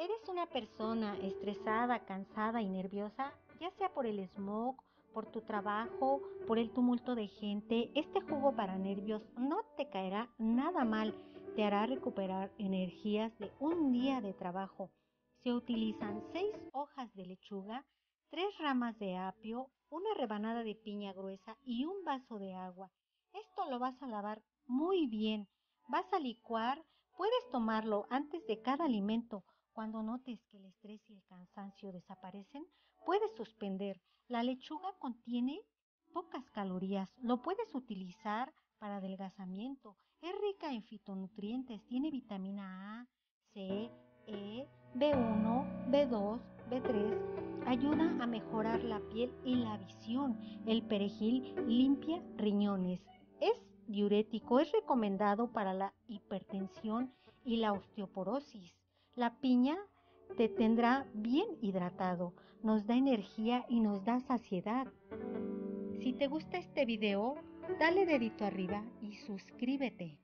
¿Eres una persona estresada, cansada y nerviosa, ya sea por el smog, por tu trabajo, por el tumulto de gente? Este jugo para nervios no te caerá nada mal, te hará recuperar energías de un día de trabajo. Se utilizan seis hojas de lechuga, tres ramas de apio, una rebanada de piña gruesa y un vaso de agua. Esto lo vas a lavar muy bien. Vas a licuar, puedes tomarlo antes de cada alimento. Cuando notes que el estrés y el cansancio desaparecen, puedes suspender. La lechuga contiene pocas calorías. Lo puedes utilizar para adelgazamiento. Es rica en fitonutrientes. Tiene vitamina A, C, E, B1, B2, B3. Ayuda a mejorar la piel y la visión. El perejil limpia riñones. Es diurético, es recomendado para la hipertensión y la osteoporosis. La piña te tendrá bien hidratado, nos da energía y nos da saciedad. Si te gusta este video, dale dedito arriba y suscríbete.